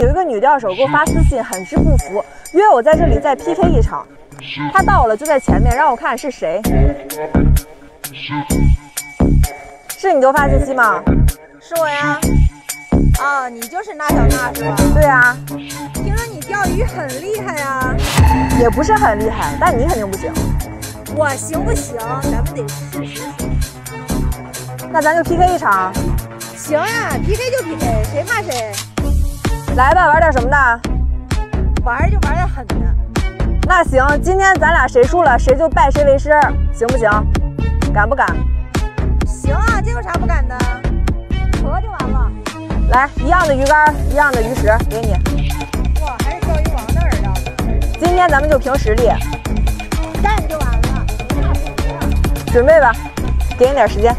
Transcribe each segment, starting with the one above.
有一个女钓手给我发私信，很是不服，约我在这里再 PK 一场。她到了，就在前面，让我看是谁。是你给我发信息吗？是我呀。啊，你就是那小娜是吧？对啊。听说你钓鱼很厉害呀？也不是很厉害，但你肯定不行。我行不行？咱们得试试。那咱就 PK 一场。行呀，PK 就 PK，谁怕谁？来吧，玩点什么的？玩就玩点狠的。那行，今天咱俩谁输了，谁就拜谁为师，行不行？敢不敢？行啊，这有啥不敢的？合就完了。来，一样的鱼竿，一样的鱼食，给你。哇，还是钓鱼王的饵料。今天咱们就凭实力。干就完了。准备吧，给你点时间。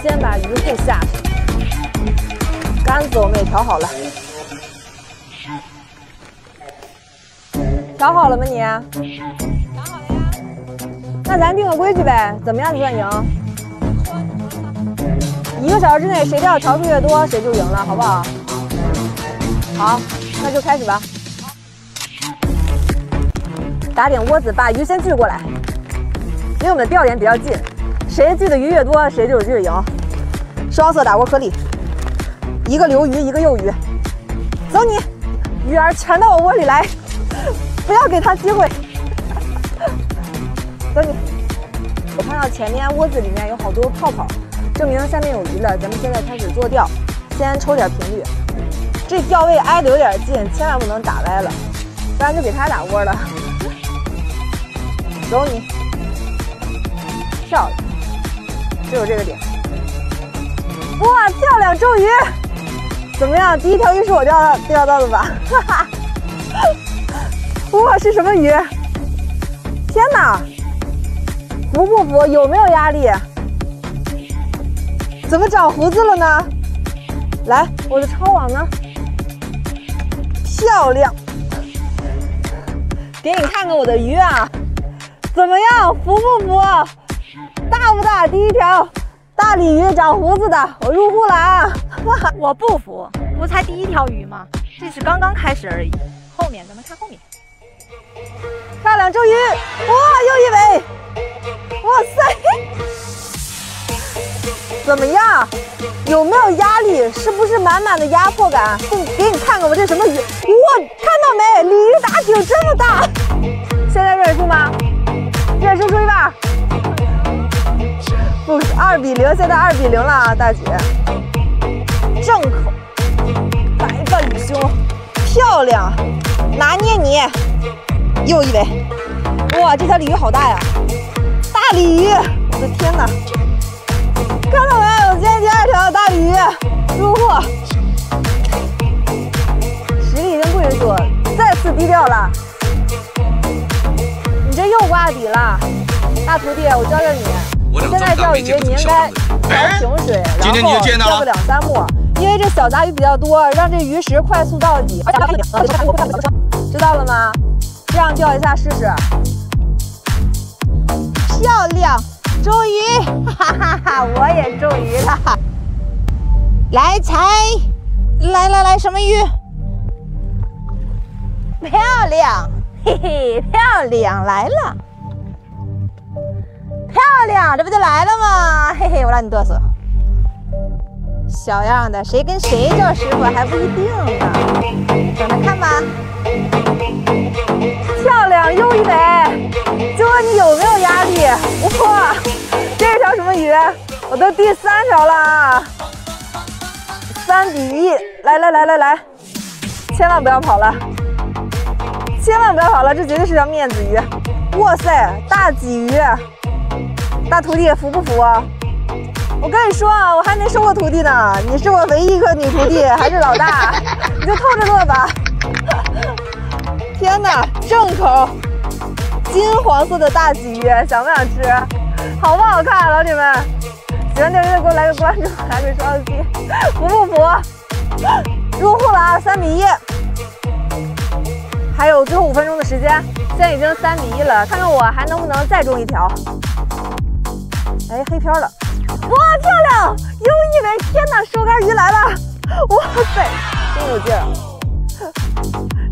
先把鱼护下去。杆子我们也调好了。调好了吗你？调好了呀。那咱定个规矩呗，怎么样才算赢？一个小时之内谁钓条数越多，谁就赢了，好不好？好，那就开始吧。打点窝子，把鱼先聚过来，离我们的钓点比较近，谁聚的鱼越多，谁就是赢。双色打窝颗粒，一个留鱼，一个诱鱼。走你，鱼儿全到我窝里来。不要给他机会，走你！我看到前面窝子里面有好多泡泡，证明下面有鱼了。咱们现在开始做钓，先抽点频率。这钓位挨得有点近，千万不能打歪了，不然就给他打窝了。走你！漂亮，就有这个点。哇，漂亮，周鱼！怎么样？第一条鱼是我钓到钓到的吧？哈哈。哇，是什么鱼？天哪，服不服？有没有压力？怎么长胡子了呢？来，我的抄网呢？漂亮，给你看看我的鱼啊，怎么样？服不服？大不大？第一条大鲤鱼，长胡子的，我入户了啊！我不服，不才第一条鱼吗？这是刚刚开始而已，后面咱们看后面。漂亮，周瑜！哇，又一尾！哇塞！怎么样？有没有压力？是不是满满的压迫感？给给你看看我这什么鱼！哇，看到没？鲤鱼打挺这么大！现在认输吗？认输出一半。不是，二比零，现在二比零了啊，大姐。正口，白半鱼胸，漂亮，拿捏你。又一尾，哇，这条鲤鱼好大呀！大鲤鱼，我的天哪！看到没？我今天第二条大鲤鱼入货，实力已经不允许再次低调了。你这又挂底了，大徒弟，我教教你。现在钓鱼你应该调平水，然后钓个两三目，因为这小杂鱼比较多，让这鱼食快速到底。知道了吗？这样钓一下试试，漂亮，中鱼，哈哈哈，我也中鱼了。来财，来来来，什么鱼？漂亮，嘿嘿，漂亮来了，漂亮，这不就来了吗？嘿嘿，我让你嘚瑟。小样的，谁跟谁叫师傅还不一定呢，鱼？我都第三条了啊！三比一，来来来来来，千万不要跑了，千万不要跑了，这绝对是条面子鱼。哇塞，大鲫鱼，大徒弟服不服？我跟你说啊，我还没收过徒弟呢，你是我唯一一个女徒弟，还是老大，你就偷着乐吧。天哪，正口，金黄色的大鲫鱼，想不想吃？好不好看，老铁们？喜欢钓鱼的给我来个关注，来个双击，服 不服？入户了啊，三比一，还有最后五分钟的时间，现在已经三比一了，看看我还能不能再中一条。哎，黑漂了。哇，漂亮！又一尾！天哪，收竿鱼来了！哇塞，真有劲儿！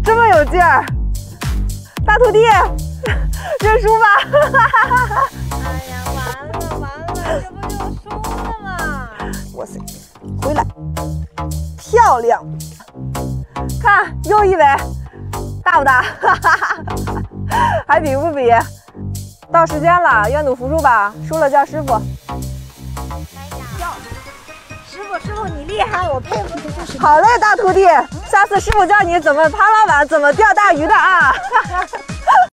这么有劲儿。大徒弟，认输吧。哎呀，完了完了，这不就输了吗？哇塞，回来，漂亮！看又一尾，大不大？还比不比？到时间了，愿赌服输吧，输了叫师傅。师傅师傅你厉害，我佩服你就是。好嘞，大徒弟，下次师傅教你怎么爬拉板，怎么钓大鱼的啊！哈 哈